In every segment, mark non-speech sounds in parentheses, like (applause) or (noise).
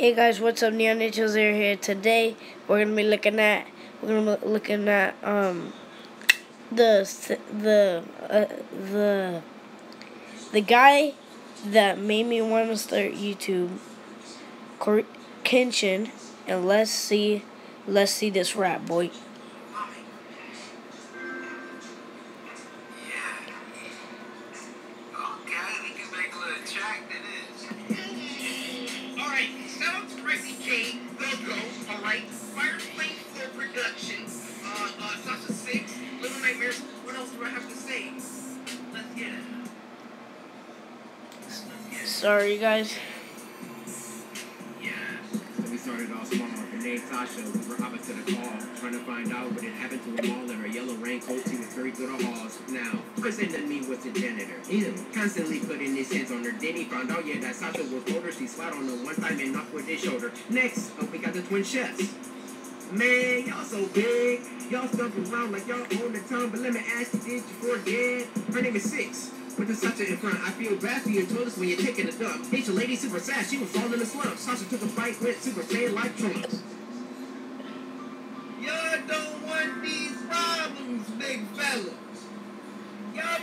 Hey guys, what's up? Neon Ninjas are here. Today we're gonna be looking at we're gonna be looking at um the the uh, the the guy that made me want to start YouTube, Kenshin, and let's see let's see this rap boy. Alright, Fireplane Flow Productions, uh, uh, Sasha 6, Little Nightmares, what else do I have to say? Let's get it. Sorry, guys. Yeah. So we started off small. Her name Sasha. We were hopping to the call, trying to find out what had happened to them all in her yellow raincoat. She was very good at halls. To me was the janitor. Ew. Constantly putting his hands on her. Then he found out, yeah, that Sasha was older. She slid on her one time and knocked with his shoulder. Next, we got the twin chefs. Man, y'all so big. Y'all stuff around like y'all own the town. But let me ask you, did you forget? Her name is Six. With the Sasha in front, I feel bad for you told when you're taking a dump. Nature lady super sad, she was falling in the slump. Sasha took a bite, went super saiyan like trunks. Y'all don't want these problems, big fellas.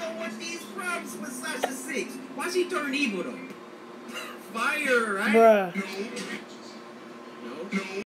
Y'all don't want these problems with Sasha Six. Why she turn evil though? (laughs) Fire, right? Bruh. No. No. No.